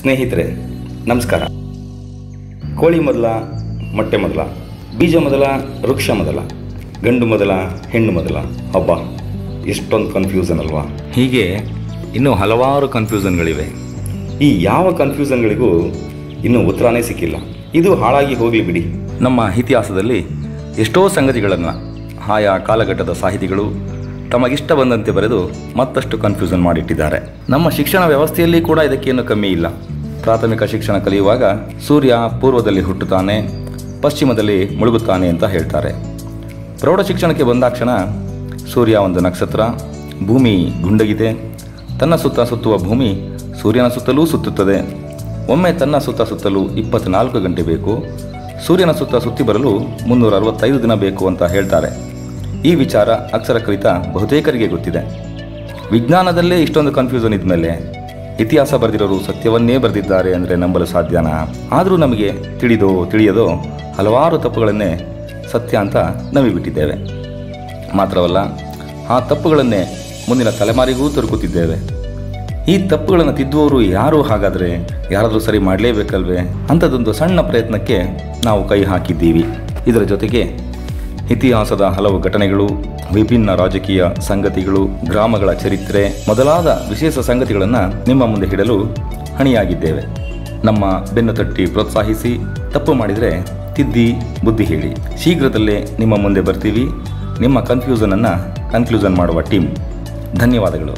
ಸ್ನೇಹಿತರೆ ನಮಸ್ಕಾರ. ಕೋಳಿ ಮೊದಲ ಮೊಟ್ಟೆ ಮೊದಲ ಬೀಜ ಮೊದಲ ವೃಕ್ಷ ಮೊದಲ ಗಂಡು ಮೊದಲ ಹೆಣ್ಣು ಮೊದಲ. ಹಬ್ಬ ಎಷ್ಟೊಂದು ಕನ್ಫ್ಯೂಸನ್ ಅಲ್ವಾ? ಹೀಗೆ ಇನ್ನೂ ಹಲವಾರು ಕನ್ಫ್ಯೂಸನ್ಗಳಿವೆ ಈ ಯಾವ ಕನ್ಫ್ಯೂಸನ್ಗಳಿಗೂ ಇನ್ನೂ ಉತ್ತರನೇ ಸಿಕ್ಕಿಲ್ಲ. ಇದು ಹಾಳಾಗಿ ಹೋಗಲಿ ಬಿಡಿ. ನಮ್ಮ ಇತಿಹಾಸದಲ್ಲಿ ಎಷ್ಟೋ ಸಂಗತಿಗಳನ್ನು ಆಯಾ ಕಾಲಘಟ್ಟದ ಸಾಹಿತಿಗಳು ತಮಗಿಷ್ಟ ಬಂದಂತೆ ಬರೆದು ಮತ್ತಷ್ಟು ಕನ್ಫ್ಯೂಷನ್ ಮಾಡಿಟ್ಟಿದ್ದಾರೆ. ನಮ್ಮ ಶಿಕ್ಷಣ ವ್ಯವಸ್ಥೆಯಲ್ಲಿ ಕೂಡ ಇದಕ್ಕೇನು ಕಮ್ಮಿ ಇಲ್ಲ. ಪ್ರಾಥಮಿಕ ಶಿಕ್ಷಣ ಕಲಿಯುವಾಗ ಸೂರ್ಯ ಪೂರ್ವದಲ್ಲಿ ಹುಟ್ಟುತ್ತಾನೆ, ಪಶ್ಚಿಮದಲ್ಲಿ ಮುಳುಗುತ್ತಾನೆ ಅಂತ ಹೇಳ್ತಾರೆ. ಪ್ರೌಢ ಶಿಕ್ಷಣಕ್ಕೆ ಬಂದಾಕ್ಷಣ ಸೂರ್ಯ ಒಂದು ನಕ್ಷತ್ರ, ಭೂಮಿ ಗುಂಡಗಿದೆ. ತನ್ನ ಸುತ್ತ ಸುತ್ತುವ ಭೂಮಿ ಸೂರ್ಯನ ಸುತ್ತಲೂ ಸುತ್ತುತ್ತದೆ. ಒಮ್ಮೆ ತನ್ನ ಸುತ್ತ ಸುತ್ತಲೂ ಇಪ್ಪತ್ನಾಲ್ಕು ಗಂಟೆ ಬೇಕು. ಸೂರ್ಯನ ಸುತ್ತ ಸುತ್ತಿ ಬರಲು ಮುನ್ನೂರ ಅರವತ್ತೈದು ದಿನ ಬೇಕು ಅಂತ ಹೇಳ್ತಾರೆ. ಈ ವಿಚಾರ ಅಕ್ಷರ ಕಲಿತ ಬಹುತೇಕರಿಗೆ ಗೊತ್ತಿದೆ. ವಿಜ್ಞಾನದಲ್ಲೇ ಇಷ್ಟೊಂದು ಕನ್ಫ್ಯೂಷನ್ ಇದ್ಮೇಲೆ ಇತಿಹಾಸ ಬರೆದಿರೋರು ಸತ್ಯವನ್ನೇ ಬರೆದಿದ್ದಾರೆ ಅಂದರೆ ನಂಬಲು ಸಾಧ್ಯನಾ? ಆದರೂ ನಮಗೆ ತಿಳಿದೋ, ತಿಳಿಯದೋ ಹಲವಾರು ತಪ್ಪುಗಳನ್ನೇ ಸತ್ಯ ಅಂತ ನಂಬಿಬಿಟ್ಟಿದ್ದೇವೆ ಮಾತ್ರವಲ್ಲ, ಆ ತಪ್ಪುಗಳನ್ನೇ ಮುಂದಿನ ತಲೆಮಾರಿಗೂ ತೊರಕುತ್ತಿದ್ದೇವೆ. ಈ ತಪ್ಪುಗಳನ್ನು ತಿದ್ದುವವರು ಯಾರು ಹಾಗಾದರೆ? ಯಾರಾದರೂ ಸರಿ ಮಾಡಲೇಬೇಕಲ್ವೇ? ಅಂಥದ್ದೊಂದು ಸಣ್ಣ ಪ್ರಯತ್ನಕ್ಕೆ ನಾವು ಕೈ ಹಾಕಿದ್ದೀವಿ. ಇದರ ಜೊತೆಗೆ ಇತಿಹಾಸದ ಹಲವು ಘಟನೆಗಳು, ವಿಭಿನ್ನ ರಾಜಕೀಯ ಸಂಗತಿಗಳು, ಗ್ರಾಮಗಳ ಚರಿತ್ರೆ, ಮೊದಲಾದ ವಿಶೇಷ ಸಂಗತಿಗಳನ್ನು ನಿಮ್ಮ ಮುಂದೆ ಇಡಲು ಹಣಿಯಾಗಿದ್ದೇವೆ. ನಮ್ಮ ಬೆನ್ನು ತಟ್ಟಿ ಪ್ರೋತ್ಸಾಹಿಸಿ, ತಪ್ಪು ಮಾಡಿದರೆ ತಿದ್ದಿ, ಬುದ್ಧಿ ಹೇಳಿ. ಶೀಘ್ರದಲ್ಲೇ ನಿಮ್ಮ ಮುಂದೆ ಬರ್ತೀವಿ. ನಿಮ್ಮ ಕನ್ಫ್ಯೂಸನನ್ನು ಕನ್ಕ್ಲೂಷನ್ ಮಾಡುವ ಟೀಮ್ ಧನ್ಯವಾದಗಳು.